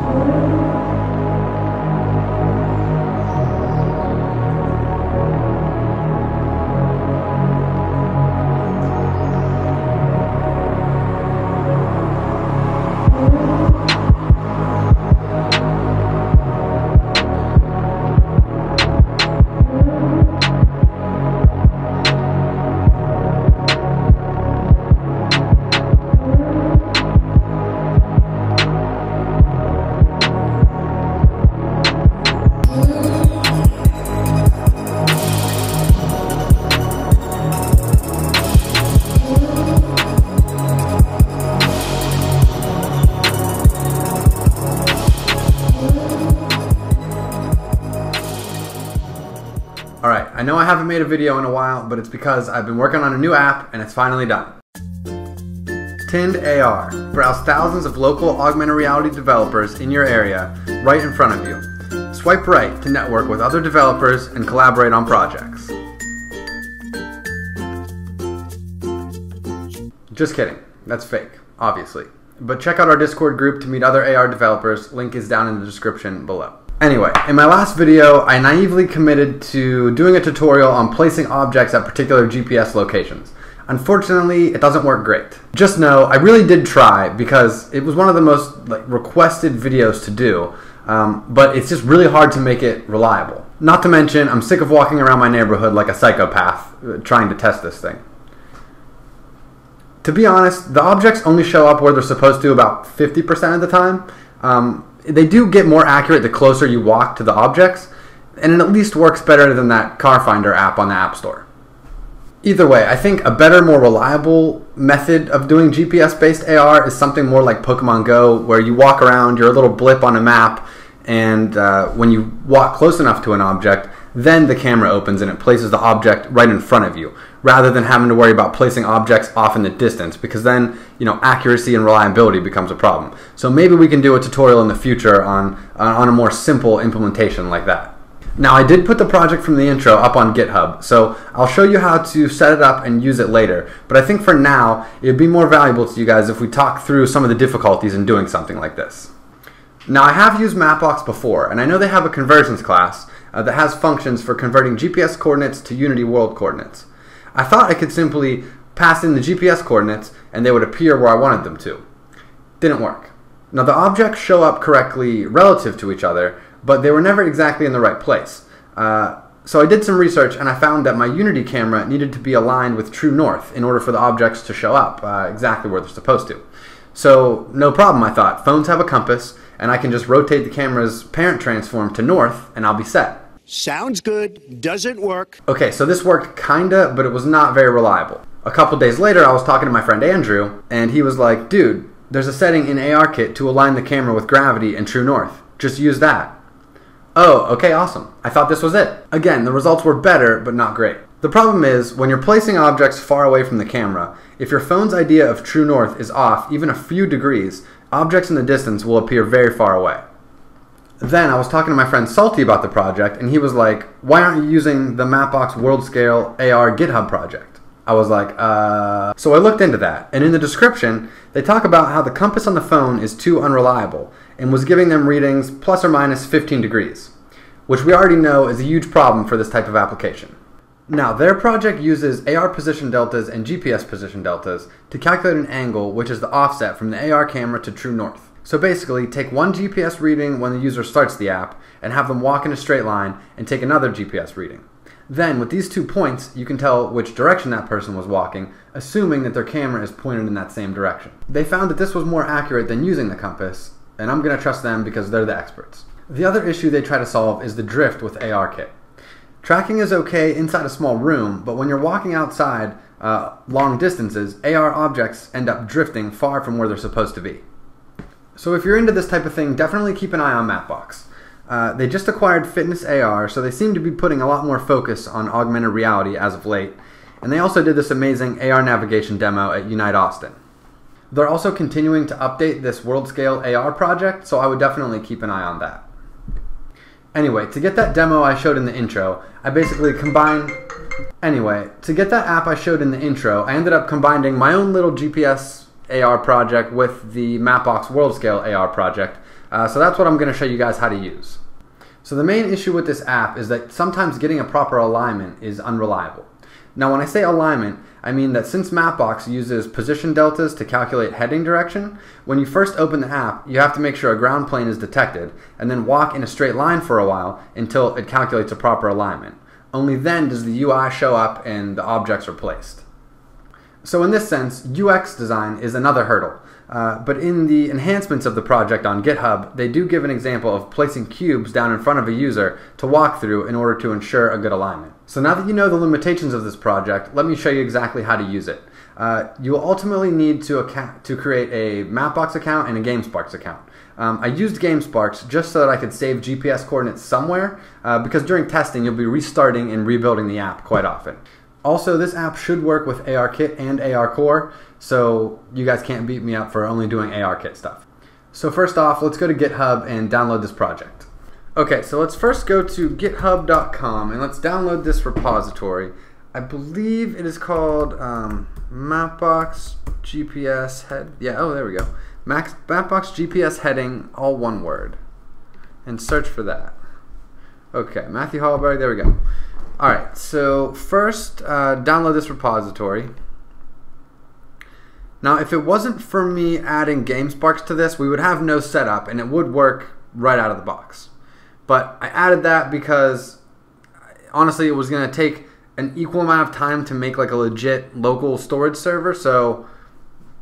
Alright, know I haven't made a video in a while, but it's because I've been working on a new app and it's finally done. TindAR. Browse thousands of local augmented reality developers in your area right in front of you. Swipe right to network with other developers and collaborate on projects. Just kidding. That's fake, obviously. But check out our Discord group to meet other AR developers. Link is down in the description below. Anyway, in my last video, I naively committed to doing a tutorial on placing objects at particular GPS locations. Unfortunately, it doesn't work great. Just know, I really did try because it was one of the most like, requested videos to do, um, but it's just really hard to make it reliable. Not to mention, I'm sick of walking around my neighborhood like a psychopath uh, trying to test this thing. To be honest, the objects only show up where they're supposed to about 50% of the time. Um, they do get more accurate the closer you walk to the objects, and it at least works better than that car finder app on the App Store. Either way, I think a better, more reliable method of doing GPS based AR is something more like Pokemon Go, where you walk around, you're a little blip on a map, and uh, when you walk close enough to an object, then the camera opens and it places the object right in front of you, rather than having to worry about placing objects off in the distance, because then you know accuracy and reliability becomes a problem. So maybe we can do a tutorial in the future on uh, on a more simple implementation like that. Now I did put the project from the intro up on GitHub, so I'll show you how to set it up and use it later. But I think for now, it'd be more valuable to you guys if we talk through some of the difficulties in doing something like this. Now I have used Mapbox before, and I know they have a conversions class uh, that has functions for converting GPS coordinates to Unity world coordinates. I thought I could simply pass in the GPS coordinates and they would appear where I wanted them to. Didn't work. Now the objects show up correctly relative to each other, but they were never exactly in the right place. Uh, so I did some research and I found that my Unity camera needed to be aligned with true north in order for the objects to show up uh, exactly where they're supposed to. So no problem, I thought. Phones have a compass, and I can just rotate the camera's parent transform to north, and I'll be set. Sounds good. Doesn't work. Okay, so this worked kinda, but it was not very reliable. A couple days later, I was talking to my friend Andrew, and he was like, dude, there's a setting in ARKit to align the camera with gravity and true north. Just use that. Oh, okay, awesome. I thought this was it. Again, the results were better, but not great. The problem is, when you're placing objects far away from the camera, if your phone's idea of true north is off even a few degrees, objects in the distance will appear very far away. Then I was talking to my friend Salty about the project, and he was like, Why aren't you using the Mapbox World Scale AR GitHub project? I was like, uh. So I looked into that, and in the description, they talk about how the compass on the phone is too unreliable and was giving them readings plus or minus 15 degrees, which we already know is a huge problem for this type of application. Now, their project uses AR position deltas and GPS position deltas to calculate an angle which is the offset from the AR camera to true north. So basically, take one GPS reading when the user starts the app and have them walk in a straight line and take another GPS reading. Then, with these two points, you can tell which direction that person was walking, assuming that their camera is pointed in that same direction. They found that this was more accurate than using the compass, and I'm going to trust them because they're the experts. The other issue they try to solve is the drift with ARKit. Tracking is okay inside a small room, but when you're walking outside uh, long distances, AR objects end up drifting far from where they're supposed to be. So if you're into this type of thing, definitely keep an eye on Mapbox. Uh, they just acquired Fitness AR, so they seem to be putting a lot more focus on augmented reality as of late. And they also did this amazing AR navigation demo at Unite Austin. They're also continuing to update this world scale AR project, so I would definitely keep an eye on that. Anyway, to get that demo I showed in the intro, I basically combined. Anyway, to get that app I showed in the intro, I ended up combining my own little GPS AR project with the Mapbox World Scale AR project Uh, so that's what I'm going to show you guys how to use. So the main issue with this app is that sometimes getting a proper alignment is unreliable. Now when I say alignment, I mean that since Mapbox uses position deltas to calculate heading direction, when you first open the app, you have to make sure a ground plane is detected and then walk in a straight line for a while until it calculates a proper alignment. Only then does the UI show up and the objects are placed. So in this sense, UX design is another hurdle. Uh, but in the enhancements of the project on GitHub, they do give an example of placing cubes down in front of a user to walk through in order to ensure a good alignment. So now that you know the limitations of this project, let me show you exactly how to use it. Uh, you will ultimately need to, account, to create a Mapbox account and a GameSparks account. Um, I used GameSparks just so that I could save GPS coordinates somewhere uh, because during testing you'll be restarting and rebuilding the app quite often. Also, this app should work with ARKit and ARCore, so you guys can't beat me up for only doing ARKit stuff. So first off, let's go to GitHub and download this project. Okay, so let's first go to github.com and let's download this repository. I believe it is called um, Mapbox GPS head. Yeah, oh, there we go. Max, Mapbox GPS heading, all one word. And search for that. Okay, Matthew Hallberg, there we go. All right, so first, uh, download this repository. Now, if it wasn't for me adding GameSparks to this, we would have no setup and it would work right out of the box. But I added that because honestly, it was going to take an equal amount of time to make like a legit local storage server. So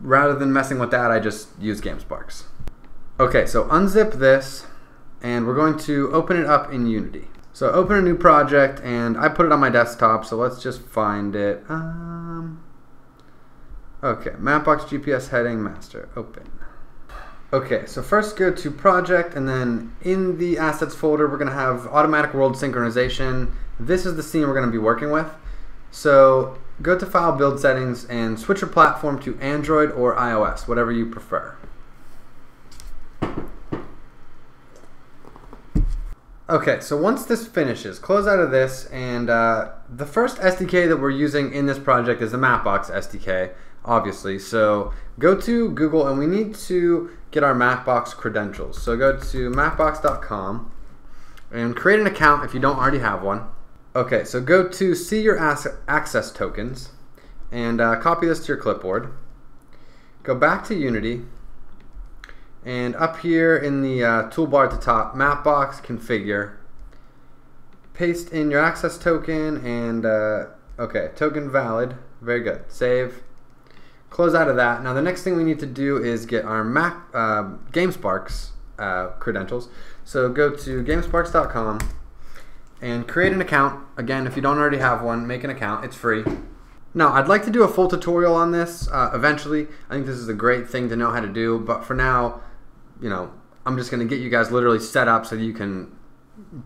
rather than messing with that, I just use GameSparks. Okay, so unzip this and we're going to open it up in Unity. So open a new project, and I put it on my desktop, so let's just find it. Um, okay, Mapbox GPS heading master, open. Okay, so first go to project, and then in the assets folder, we're going to have automatic world synchronization. This is the scene we're going to be working with. So go to file build settings and switch your platform to Android or iOS, whatever you prefer. Okay, so once this finishes, close out of this, and uh, the first SDK that we're using in this project is the Mapbox SDK, obviously. So go to Google, and we need to get our Mapbox credentials. So go to mapbox.com and create an account if you don't already have one. Okay, so go to see your access tokens and uh, copy this to your clipboard. Go back to Unity and up here in the uh, toolbar at the top, Mapbox configure. Paste in your access token and, uh, okay, token valid. Very good. Save. Close out of that. Now the next thing we need to do is get our Map uh, GameSparks credentials. So go to GameSparks.com and create an account. Again, if you don't already have one, make an account. It's free. Now, I'd like to do a full tutorial on this uh, eventually. I think this is a great thing to know how to do, but for now, you know, I'm just going to get you guys literally set up so you can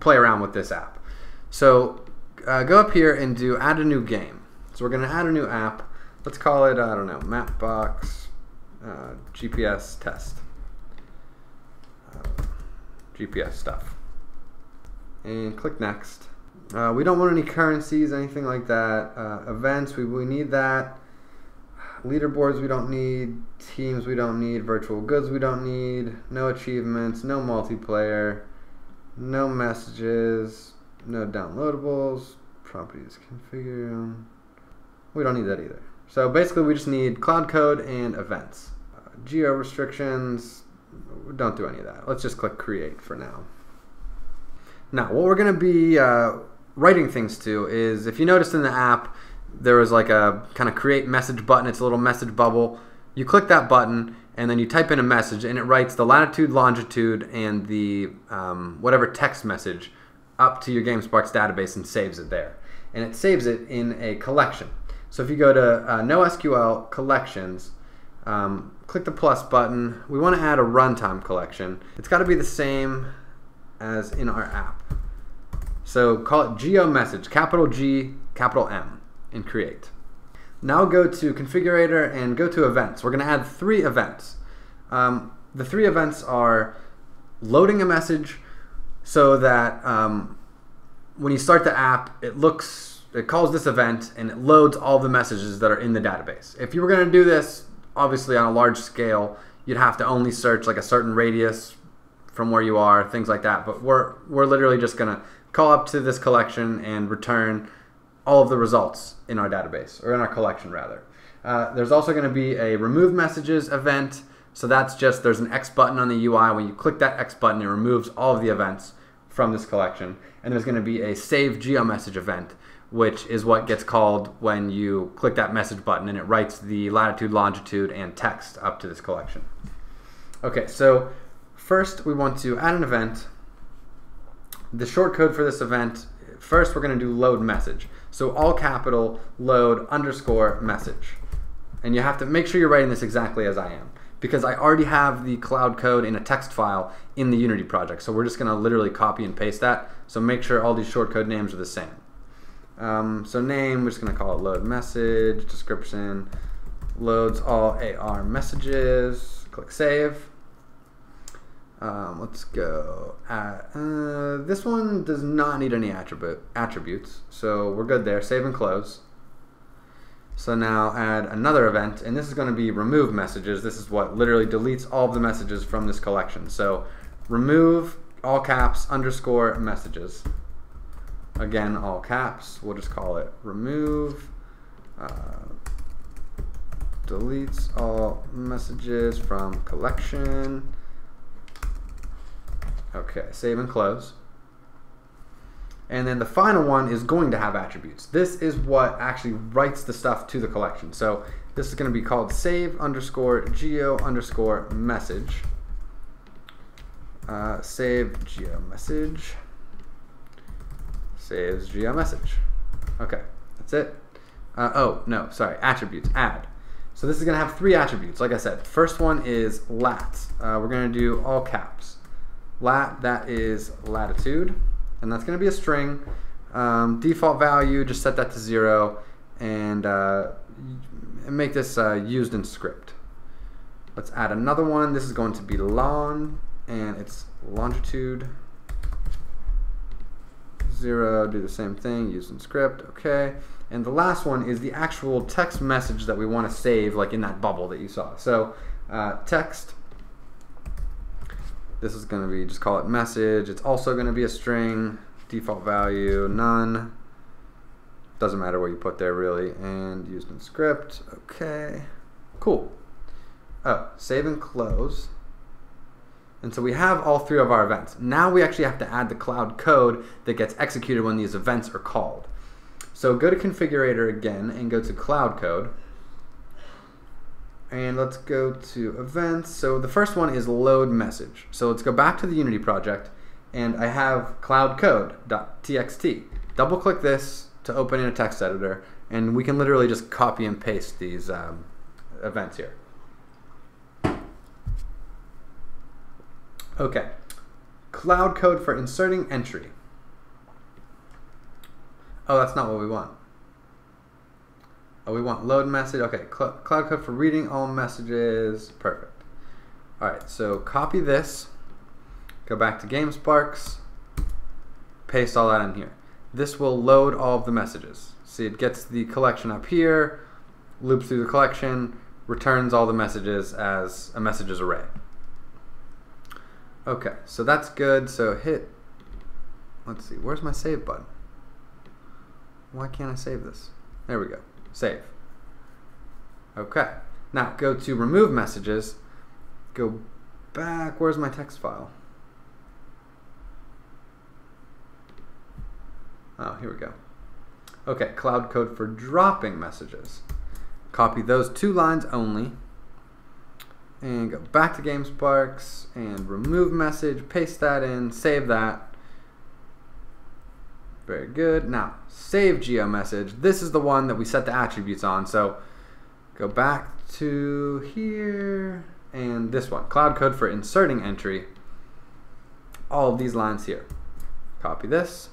play around with this app. So uh, go up here and do add a new game. So we're going to add a new app. Let's call it, I don't know, Mapbox uh, GPS test. Uh, GPS stuff. And click next. Uh, we don't want any currencies, anything like that. Uh, events, we, we need that. Leaderboards we don't need. Teams we don't need. Virtual goods we don't need. No achievements. No multiplayer. No messages. No downloadables. Properties configure. We don't need that either. So basically we just need cloud code and events. Uh, geo restrictions. Don't do any of that. Let's just click create for now. Now what we're going to be uh, writing things to is if you noticed in the app there was like a kind of create message button. It's a little message bubble. You click that button and then you type in a message and it writes the latitude, longitude, and the um, whatever text message up to your GameSparks database and saves it there. And it saves it in a collection. So if you go to uh, NoSQL collections, um, click the plus button. We want to add a runtime collection. It's got to be the same as in our app. So call it geo message, capital G, capital M and create. Now go to configurator and go to events. We're going to add three events. Um, the three events are loading a message so that um, when you start the app, it looks, it calls this event and it loads all the messages that are in the database. If you were going to do this, obviously on a large scale, you'd have to only search like a certain radius from where you are, things like that. But we're we're literally just gonna call up to this collection and return all of the results in our database or in our collection rather. Uh, there's also going to be a remove messages event. So that's just there's an X button on the UI. When you click that X button, it removes all of the events from this collection. And there's going to be a save geomessage event, which is what gets called when you click that message button and it writes the latitude, longitude, and text up to this collection. Okay, so first we want to add an event. The short code for this event, first we're going to do load message. So all capital load underscore message. And you have to make sure you're writing this exactly as I am because I already have the cloud code in a text file in the Unity project. So we're just going to literally copy and paste that. So make sure all these shortcode names are the same. Um, so name, we're just going to call it load message, description, loads all AR messages, click save. Um, let's go. At, uh, this one does not need any attribute attributes, so we're good there. Save and close. So now add another event, and this is going to be remove messages. This is what literally deletes all of the messages from this collection. So remove all caps underscore messages. Again, all caps. We'll just call it remove. Uh, deletes all messages from collection. Okay, save and close. And then the final one is going to have attributes. This is what actually writes the stuff to the collection. So this is going to be called save underscore geo underscore message. Uh, save geo message. Saves geo message. Okay, that's it. Uh, oh, no, sorry, attributes, add. So this is going to have three attributes. Like I said, first one is lat. Uh, we're going to do all caps lat, that is latitude, and that's going to be a string. Um, default value, just set that to zero, and uh, make this uh, used in script. Let's add another one. This is going to be lon, and it's longitude. Zero, do the same thing, used in script, okay. And the last one is the actual text message that we want to save, like in that bubble that you saw. So uh, text this is going to be, just call it message. It's also going to be a string, default value, none. Doesn't matter what you put there really. And used in script. Okay. Cool. Oh, save and close. And so we have all three of our events. Now we actually have to add the cloud code that gets executed when these events are called. So go to configurator again and go to cloud code. And let's go to events. So the first one is load message. So let's go back to the Unity project and I have cloudcode.txt. Double click this to open in a text editor and we can literally just copy and paste these um, events here. Okay, cloud code for inserting entry. Oh, that's not what we want. Oh, we want load message. Okay, Cl cloud code for reading all messages. Perfect. All right, so copy this. Go back to GameSparks. Paste all that in here. This will load all of the messages. See, it gets the collection up here, loops through the collection, returns all the messages as a messages array. Okay, so that's good. So hit, let's see, where's my save button? Why can't I save this? There we go. Save. Okay. Now go to remove messages. Go back. Where's my text file? Oh, here we go. Okay, cloud code for dropping messages. Copy those two lines only. And go back to GameSparks and remove message, paste that in, save that. Very good. Now, save geomessage. This is the one that we set the attributes on. So go back to here and this one. Cloud code for inserting entry. All of these lines here. Copy this.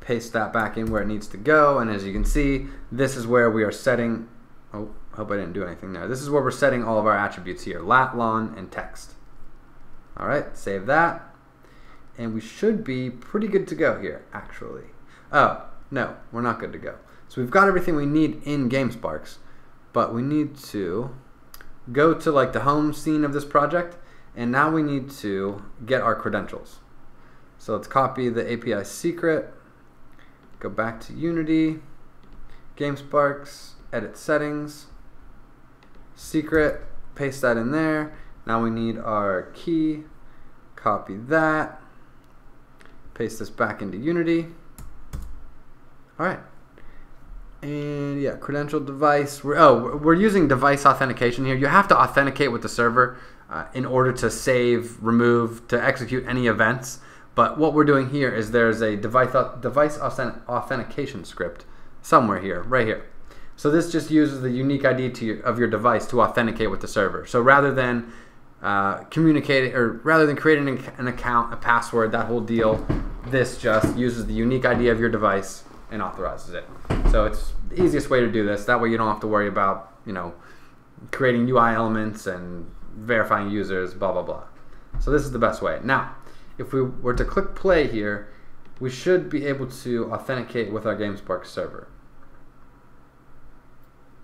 Paste that back in where it needs to go. And as you can see, this is where we are setting. Oh, hope I didn't do anything there. This is where we're setting all of our attributes here. Lat, lon, and text. All right, save that and we should be pretty good to go here, actually. Oh, no, we're not good to go. So we've got everything we need in GameSparks, but we need to go to like the home scene of this project And now we need to get our credentials. So let's copy the API secret, go back to Unity, GameSparks, edit settings, secret, paste that in there. Now we need our key, copy that, paste this back into Unity. All right. And yeah, credential device. We're, oh, we're using device authentication here. You have to authenticate with the server uh, in order to save, remove, to execute any events. But what we're doing here is there's a device device authentication script somewhere here, right here. So this just uses the unique ID your, of your device to authenticate with the server. So rather than uh, communicating, or rather than creating an account, a password, that whole deal, this just uses the unique ID of your device and authorizes it. So it's the easiest way to do this. That way you don't have to worry about, you know, creating UI elements and verifying users, blah, blah, blah. So this is the best way. Now, if we were to click play here, we should be able to authenticate with our GameSpark server.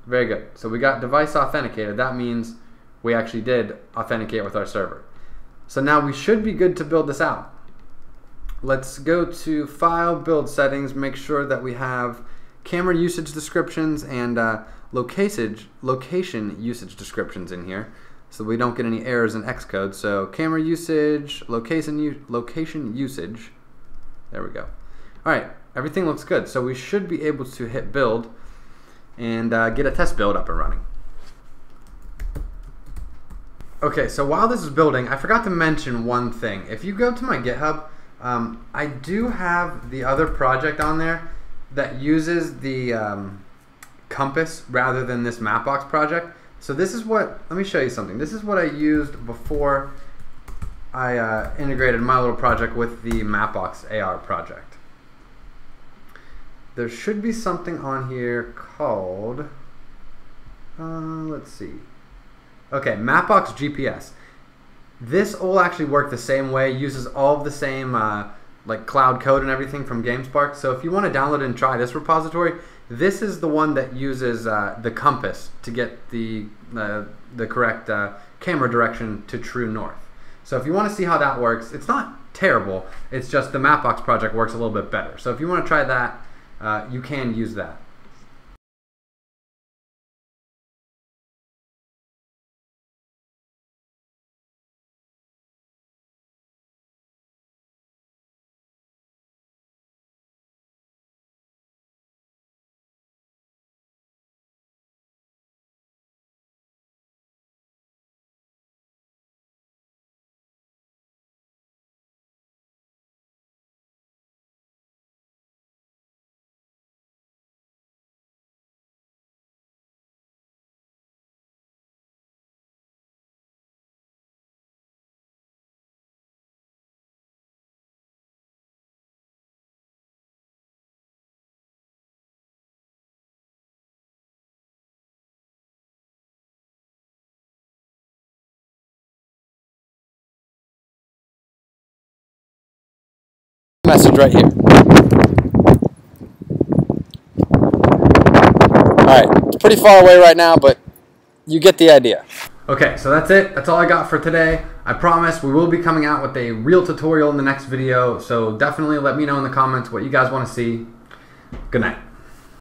Very good. So we got device authenticated. That means we actually did authenticate with our server. So now we should be good to build this out. Let's go to File, Build Settings, make sure that we have camera usage descriptions and uh, location, location usage descriptions in here so we don't get any errors in Xcode. So camera usage, location, location usage. There we go. All right, everything looks good. So we should be able to hit build and uh, get a test build up and running. Okay, so while this is building, I forgot to mention one thing. If you go to my GitHub, um, I do have the other project on there that uses the um, compass rather than this Mapbox project. So this is what, let me show you something. This is what I used before I uh, integrated my little project with the Mapbox AR project. There should be something on here called, uh, let's see. Okay, Mapbox GPS. This will actually work the same way, uses all of the same uh, like cloud code and everything from GameSpark. So if you want to download and try this repository, this is the one that uses uh, the compass to get the uh, the correct uh, camera direction to true north. So if you want to see how that works, it's not terrible. It's just the Mapbox project works a little bit better. So if you want to try that, uh, you can use that. Message right here. Alright, it's pretty far away right now, but you get the idea. Okay, so that's it. That's all I got for today. I promise we will be coming out with a real tutorial in the next video, so definitely let me know in the comments what you guys want to see. Good night.